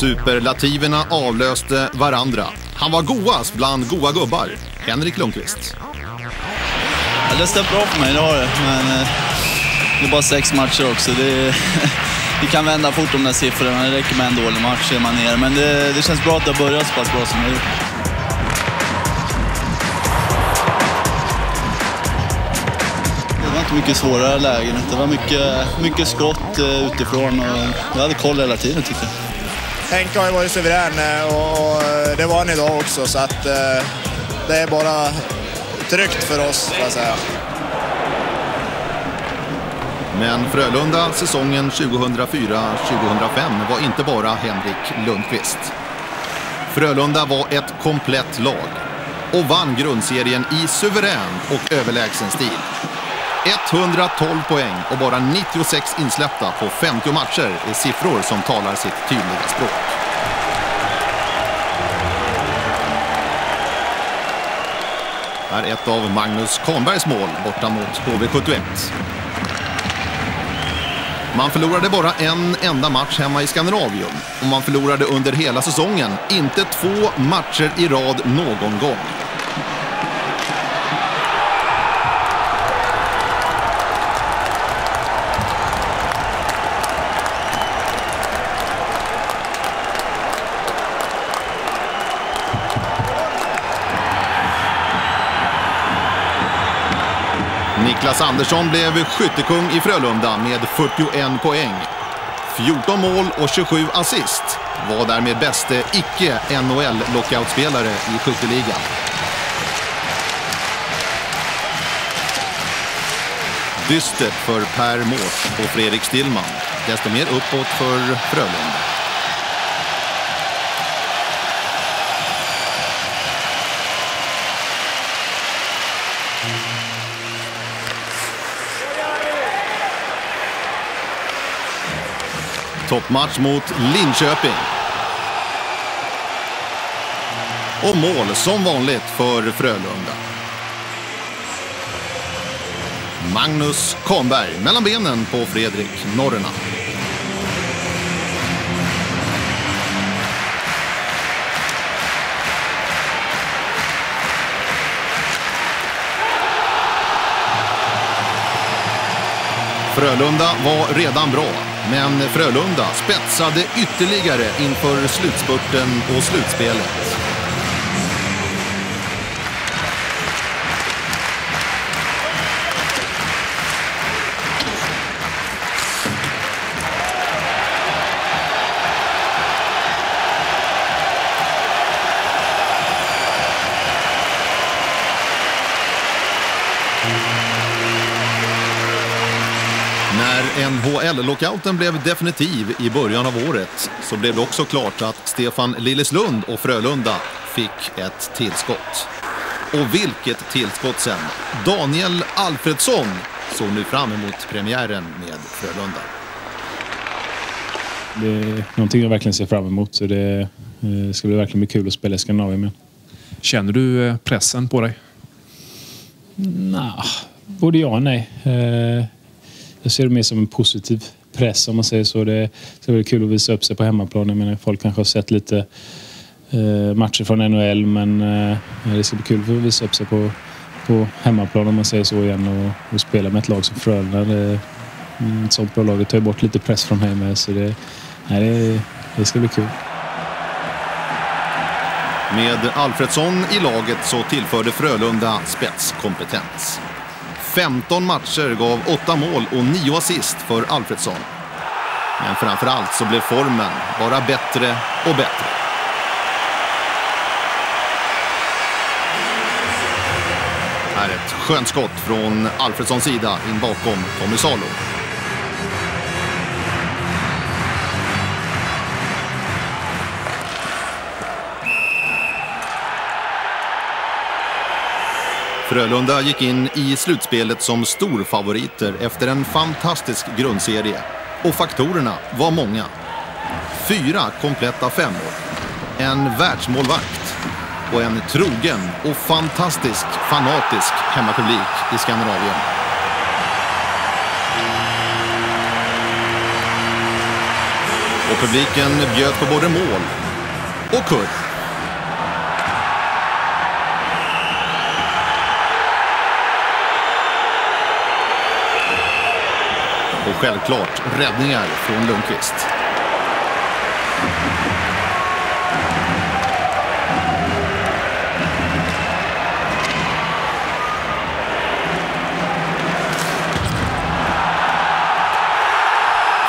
Superlativerna avlöste varandra. Han var goast bland goa gubbar. Henrik Lundqvist. Ja, det har ställt bra för mig, det har det. Men eh, det är bara sex matcher också. Det, det kan vända fort de där siffrorna. Det räcker med en dålig match så är man ner. Men det, det känns bra att det har börjat så pass bra som det har gjort. Det var inte mycket svårare lägen. Det var mycket, mycket skott eh, utifrån och jag hade koll hela tiden tycker jag. Henke har ju varit suverän eh, och eh, det var han idag också så att eh, det är bara tryggt för oss får jag säga. Men Frölunda säsongen 2004-2005 var inte bara Henrik Lundqvist. Frölunda var ett komplett lag och vann grundserien i suverän och överlägsen stil. 112 poäng och bara 96 insläppta på 50 matcher är siffror som talar sitt tydliga språk. Här är ett av Magnus Kahnbergs mål borta mot HV71. Man förlorade bara en enda match hemma i Skandinavium och man förlorade under hela säsongen inte två matcher i rad någon gång. Niklas Andersson blev skyttekung i Frölunda med 41 poäng. 14 mål och 27 assist var därmed bäste icke-NHL-lockoutspelare i skytteligan. Dystert för Per Mårts och Fredrik Stillman. Desto mer uppåt för Frölunda. Toppmatch mot Linköping. Och mål som vanligt för Frölunda. Magnus Kahnberg mellan benen på Fredrik Norrena. Frölunda var redan bra, men Frölunda spetsade ytterligare inför slutspurten och slutspelet. När NHL-lockouten blev definitiv i början av året så blev det också klart att Stefan Lilleslund och Frölunda fick ett tillskott. Och vilket tillskott sen! Daniel Alfredsson såg nu fram emot premiären med Frölunda. Det är någonting jag verkligen ser fram emot. Så det eh, ska bli verkligen bli kul att spela i Skandinavien med. Känner du eh, pressen på dig? Nah, både ja och nej. Jag ser det mer som en positiv press om man säger så. Det ska bli kul att visa upp sig på hemmaplan. Jag menar, folk kanske har sett lite eh, matcher från NHL men eh, det ska bli kul att visa upp sig på, på hemmaplan om man säger så igen och, och spela med ett lag som Frölunda. Det- mm, Ett sånt bra lag det tar ju bort lite press från mig med så det, nej, det, det ska bli kul. Med Alfredsson i laget så tillförde Frölunda spetskompetens. 15 matcher gav 8 mål och 9 assist för Alfredsson. Men framför allt så blev formen bara bättre och bättre. Här ett skönt skott från Alfredssons sida in bakom Tommy Salo. Frölunda gick in i slutspelet som storfavoriter efter en fantastisk grundserie. Och faktorerna var många. Fyra kompletta femmor, en världsmålvakt och en trogen och fantastisk fanatisk hemmapublik i Skandinavien. Och publiken bjöd på både mål och kurr. Och självklart räddningar från Lundqvist.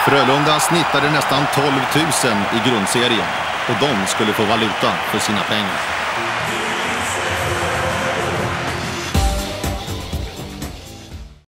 Frölunda snittade nästan 12 000 i grundserien och de skulle få valuta för sina pengar.